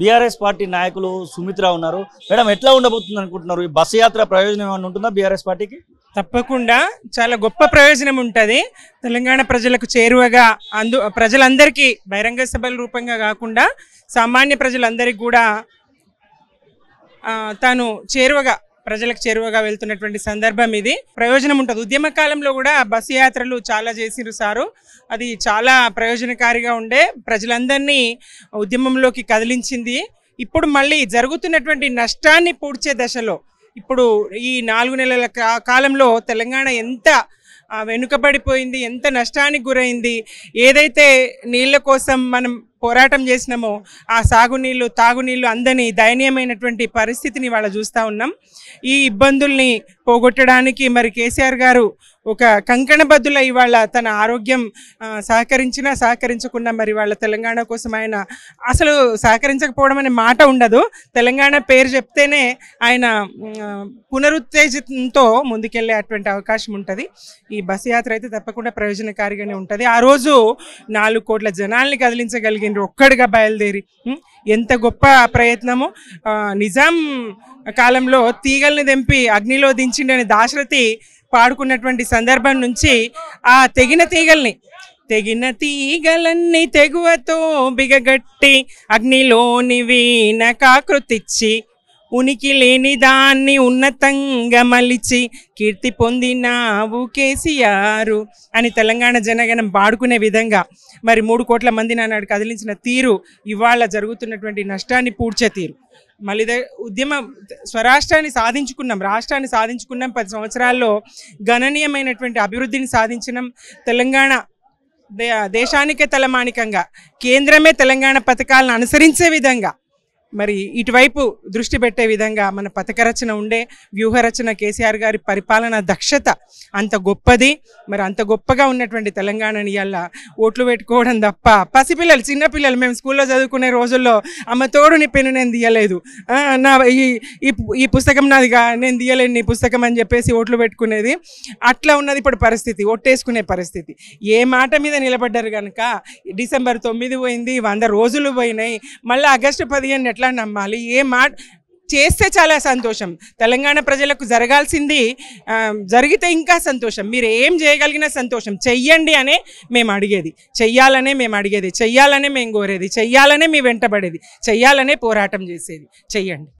BRS party నాయకులు సుమిత్ర ఉన్నారు. Madam ఎట్లా ఉండబోతుంది అనుకుంటున్నారు? ఈ బస్సు యాత్ర ప్రయోజనం ఏమైనా ఉంటుందా బీఆర్ఎస్ పార్టీకి? తప్పకుండా. చాలా గొప్ప ప్రయోజనం ఉంటుంది. తెలంగాణ ప్రజలకు చేరువగా అందు ప్రజలందరికీ బహిరంగ సభల రూపంగా కాకుండా సామాన్య ప్రజలందరికీ కూడా తాను చేరువగా ప్రజలకు చేరువగా వెళ్తున్నటువంటి సందర్భం ఇది. ప్రయోజనం ఉంటుంది. ఉద్యమ కాలంలో కూడా బస్సు యాత్రలు చాలా చేసిరు సారు. అది చాలా ప్రయోజనకారిగా ఉండే ప్రజలందరినీ ఉద్యమంలోకి కదిలించింది. ఇప్పుడు మళ్ళీ జరుగుతున్నటువంటి నష్టాన్ని పూడ్చే దశలో ఇప్పుడు ఈ నాలుగు నెలల కాలంలో తెలంగాణ ఎంత వెనుకబడిపోయింది ఎంత నష్టానికి గురైంది ఏదైతే నీళ్ళ కోసం మనం పోరాటం చేసినామో ఆ సాగునీళ్ళు తాగునీళ్ళు అందని దయనీయమైనటువంటి పరిస్థితిని వాళ్ళ చూస్తూ ఉన్నాం. ఈ ఇబ్బందుల్ని పోగొట్టడానికి మరి కేసీఆర్ గారు ఒక కంకణబద్దుల ఇవాళ తన ఆరోగ్యం సహకరించినా సహకరించకుండా మరి వాళ్ళ తెలంగాణ కోసం ఆయన అసలు సహకరించకపోవడం అనే మాట ఉండదు. తెలంగాణ పేరు చెప్తేనే ఆయన ఉమ్, పునరుత్తేజంతో ముందుకెళ్ళేటువంటి అవకాశం ఉంటుంది. ఈ బస్సు యాత్ర అయితే తప్పకుండా ప్రయోజనకారిగానే ఉంటుంది. ఆ రోజు నాలుగు కోట్ల జనాల్ని కదిలించగలిగినారు ఒక్కడిగా బయలుదేరి ఎంత గొప్ప ప్రయత్నము. నిజాం కాలంలో తీగల్ని తెంపి అగ్నిలో దించిండని దాశరథి పాడుకున్నటువంటి సందర్భం నుంచి ఆ తెగిన తీగల్ని తెగిన తీగలన్నీ తెగువతో బిగగట్టి అగ్నిలోని వీణ కాకృతిచ్చి ఉనికి లేని దాన్ని ఉన్నతంగా మలిచి కీర్తి పొందినావు కేసీఆర్ అని తెలంగాణ జనగణం పాడుకునే విధంగా మరి మూడు కోట్ల మంది నాడు కదిలించిన తీరు ఇవాళ జరుగుతున్నటువంటి నష్టాన్ని పూడ్చే తీరు. మళ్ళీ ఉద్యమం స్వరాష్ట్రాన్ని సాధించుకున్నాం రాష్ట్రాన్ని సాధించుకున్నాం పది సంవత్సరాల్లో గణనీయమైనటువంటి అభివృద్ధిని సాధించినాం. తెలంగాణ దేశానికే తలమానికంగా కేంద్రమే తెలంగాణ పథకాలను అనుసరించే విధంగా మరి ఇటువైపు దృష్టి పెట్టే విధంగా మన పథక రచన ఉండే వ్యూహ రచన కేసీఆర్ గారి పరిపాలన దక్షత అంత గొప్పది. మరి అంత గొప్పగా ఉన్నటువంటి తెలంగాణని అలా ఓట్లు పెట్టుకోవడం తప్ప పసిపిల్లలు చిన్నపిల్లలు మేము స్కూల్లో చదువుకునే రోజుల్లో అమ్మ తోడు నీ పెన్ను నేను తీయలేదు. నా ఈ ఈ ఈ పుస్తకం నాదిగా నేను తీయలేను నీ పుస్తకం అని చెప్పేసి ఓట్లు పెట్టుకునేది. అట్లా ఉన్నది ఇప్పుడు పరిస్థితి ఒట్టేసుకునే పరిస్థితి. ఏ మాట మీద నిలబడ్డారు కనుక డిసెంబర్ తొమ్మిది పోయింది వంద రోజులు పోయినాయి. మళ్ళీ ఆగస్టు పదిహేను ఎట్లా నమ్మాలి ఏ మాట చేస్తే చాలా సంతోషం. తెలంగాణ ప్రజలకు జరగాల్సింది జరిగితే ఇంకా సంతోషం. మీరు ఏం చేయగలిగినా సంతోషం. చెయ్యండి అనే మేము అడిగేది. చెయ్యాలనే మేము అడిగేది. చెయ్యాలనే మేము కోరేది. చెయ్యాలనే మీ వెంటబడేది చెయ్యాలనే పోరాటం చేసేది. చెయ్యండి.